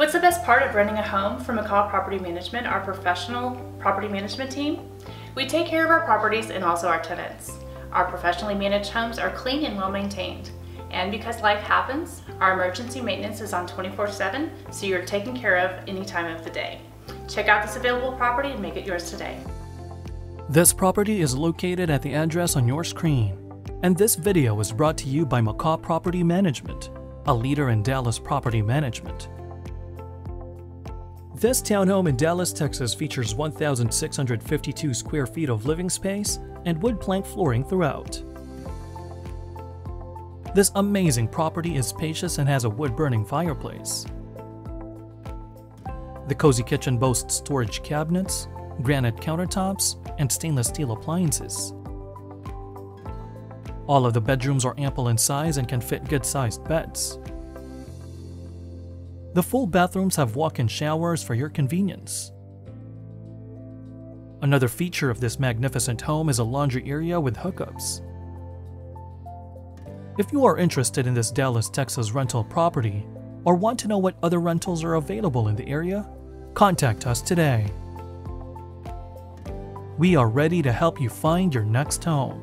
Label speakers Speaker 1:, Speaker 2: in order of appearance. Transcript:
Speaker 1: What's the best part of renting a home from McCaw Property Management, our professional property management team? We take care of our properties and also our tenants. Our professionally managed homes are clean and well maintained. And because life happens, our emergency maintenance is on 24-7, so you're taken care of any time of the day. Check out this available property and make it yours today.
Speaker 2: This property is located at the address on your screen. And this video is brought to you by McCaw Property Management, a leader in Dallas property management. This townhome in Dallas, Texas features 1,652 square feet of living space and wood plank flooring throughout. This amazing property is spacious and has a wood-burning fireplace. The cozy kitchen boasts storage cabinets, granite countertops, and stainless steel appliances. All of the bedrooms are ample in size and can fit good-sized beds. The full bathrooms have walk-in showers for your convenience. Another feature of this magnificent home is a laundry area with hookups. If you are interested in this Dallas, Texas rental property, or want to know what other rentals are available in the area, contact us today. We are ready to help you find your next home.